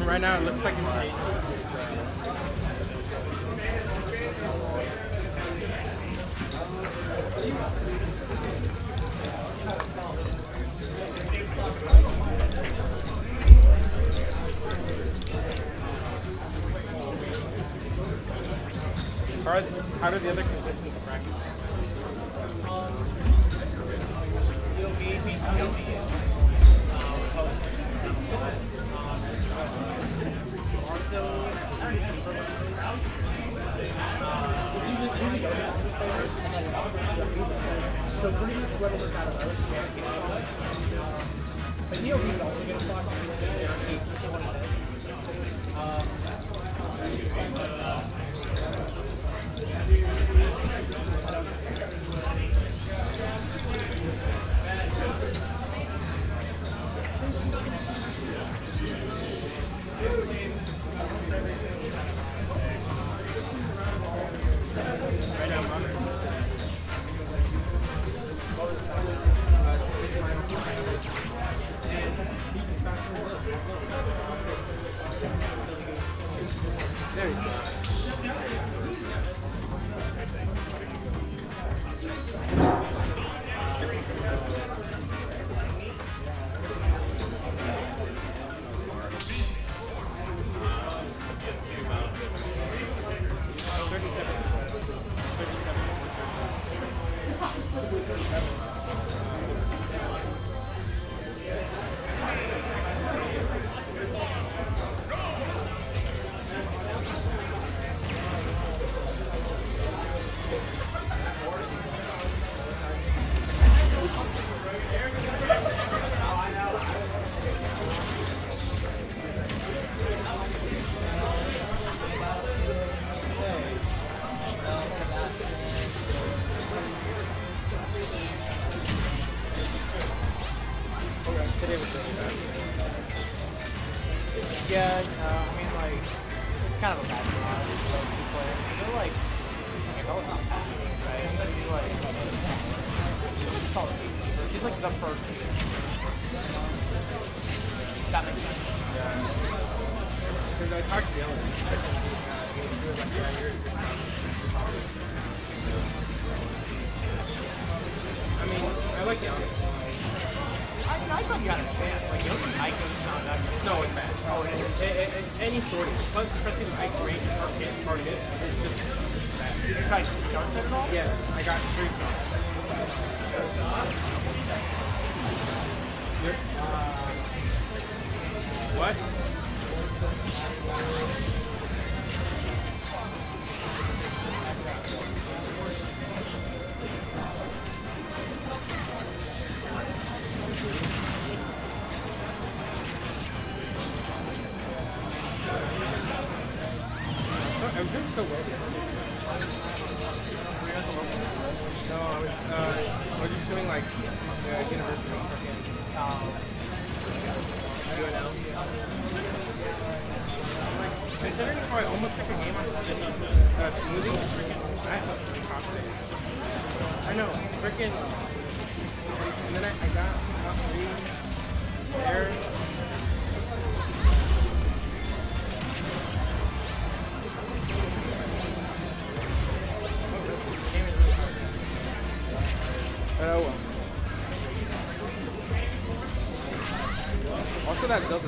Right now, it looks like How are, how do the other contestants bracket? So pretty much whoever was out um, of those, but Neo Beat also get a spot Yeah, uh, I mean, like, it's kind of a bad draw. Those two players, they're like, okay, that was not bad, right? Like, she's like a solid piece keeper. She's like the first piece. That makes sense. Talked to. Uh, like, yeah, I mean, I like Giannis. I mean, I thought you had a chance. Like, you don't think Aiko's not that good. No, it's bad. Oh, it is. It, it, it, any sorting, plus especially the ice range hit, hard hit, it's just bad. You tried darts at all? Yes, I got three stars. Oh, I was doing so well. No, I was, uh, I was just doing like uh, university. Um, Considering how I almost took a game on uh, smoothie, I felt pretty confident. I know, freaking, and then I, I got top three that Zelda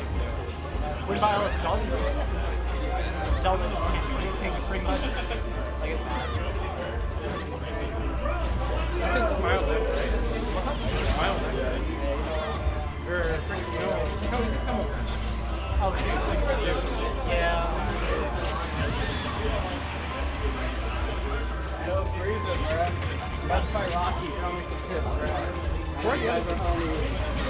And they'll like, when bio does do it, Zelda just can't do anything pretty much. Like it's. I said smile left, right? Smile left. Or freaking, you know, tell me some of that. Oh, shit. Yeah. Go Frieza, bruh. About to fight Rocky. Show me some tips, bruh. Where You guys are.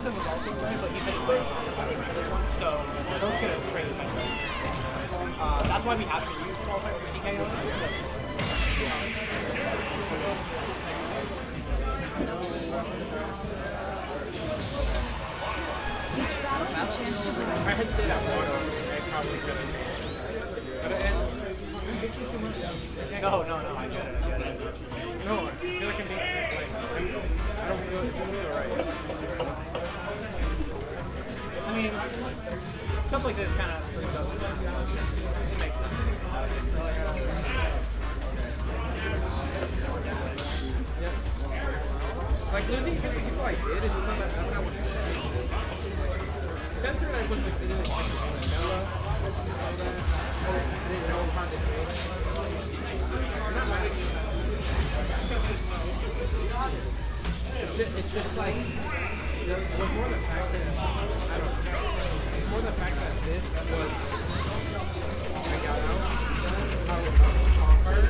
Uh, was also there, but he said he was for this one. So those get a great event. Uh, that's why we have to use qualify for TKO. I had to say that could have. No, no, no, like this kind of makes losing 50 people I did is something that's not Spencer and I was like, doing like. I didn't know how to say. Not it's just like, was more the fact that, I don't more the fact that this was, I got out, I was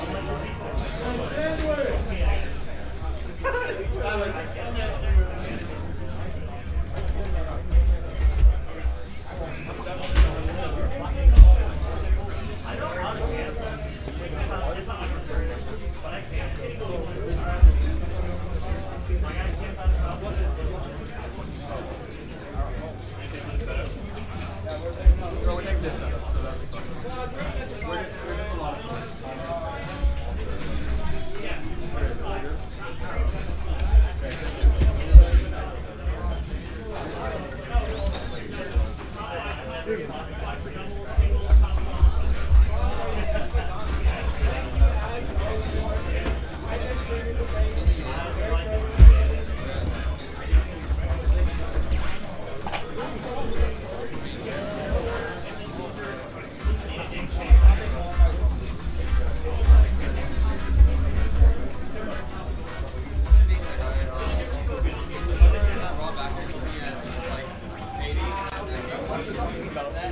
about that.